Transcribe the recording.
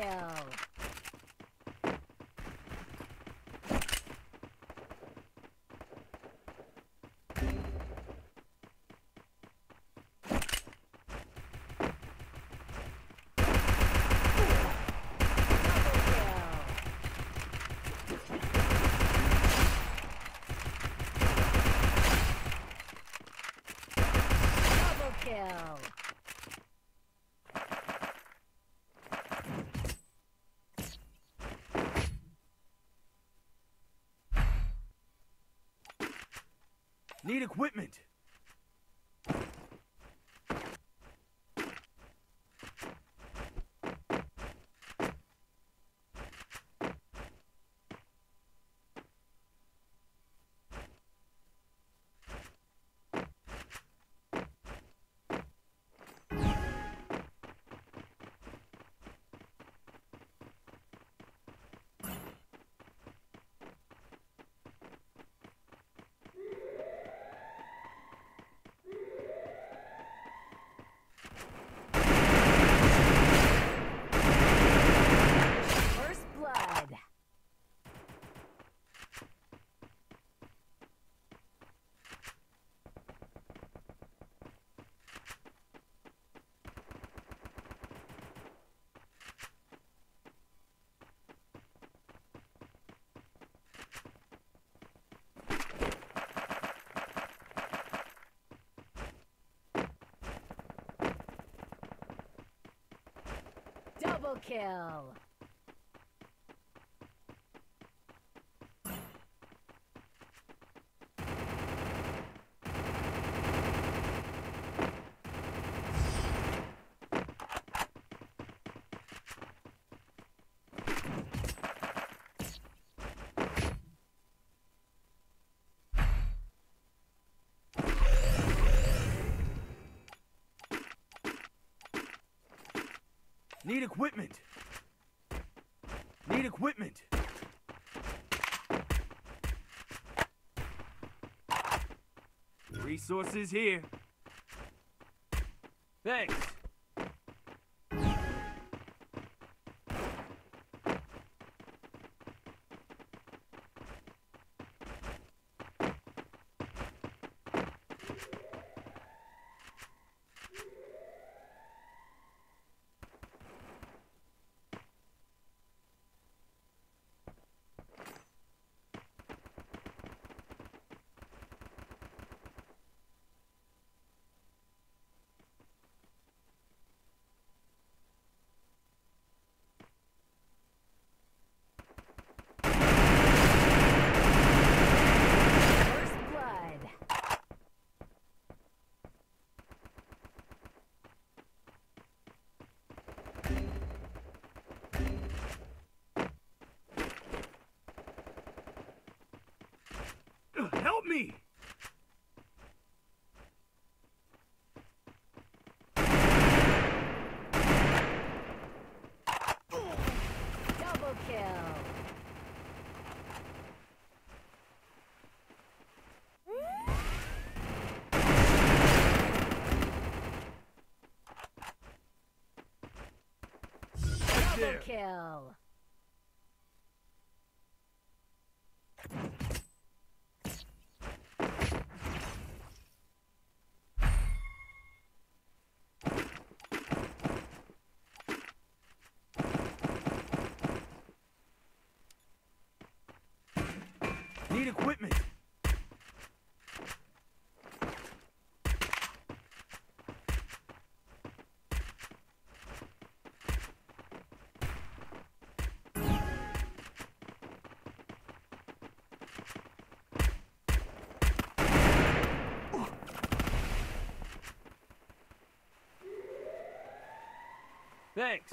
kill. Double kill. Need equipment. Kill. Need equipment. Need equipment. Resources here. Thanks. Me! Double kill. Double kill. Equipment. Thanks.